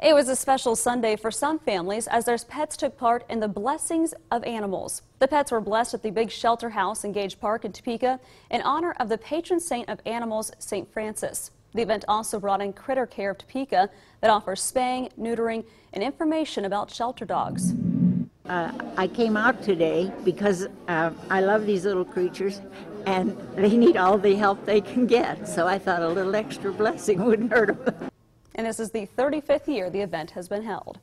It was a special Sunday for some families as their pets took part in the Blessings of Animals. The pets were blessed at the Big Shelter House in Gage Park in Topeka in honor of the patron saint of animals, St. Francis. The event also brought in Critter Care of Topeka that offers spaying, neutering, and information about shelter dogs. Uh, I came out today because uh, I love these little creatures and they need all the help they can get. So I thought a little extra blessing wouldn't hurt them. And this is the 35th year the event has been held.